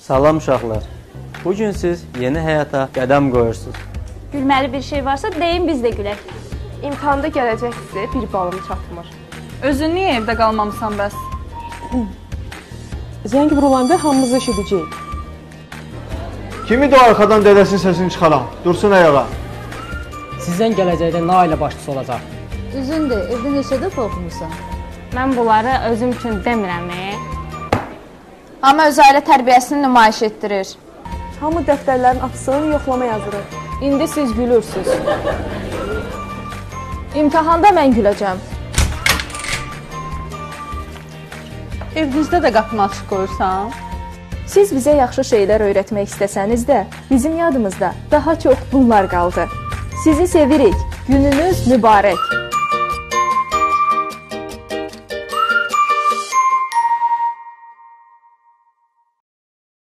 Salam uşaqlar. Bu gün siz yeni həyata qədəm qoyursunuz. Gülməli bir şey varsa deyin biz də gülək. İmtahanda gələcək sizə bir balım çatmır. Özün niyə evdə qalmamısan bəs? Zəng vurulanda hamımız eşidəcəyik. Kimi də arxadan dədəsinin səsini çıxaran? Dursun ayağa. Sizdən gələcəkdə nə ailə başçısı olacaq? Düzündür, evdə neçə dəfə oxumusan? Mən bunları özüm üçün demirəm. e. Amma öz ailə tərbiyəsini nümayiş etdirir. Hamı dəftərlərin açsın, yoxlama yazırıq. İndi siz gülürsüz. İmtahanda mən güləcəm. Evinizdə də qapını açıq qoyursan? Siz bizə yaxşı şeylər öyrətmək istəsəniz də, bizim yadımızda daha çox bunlar qaldı. Sizi sevirik. Gününüz mübarək.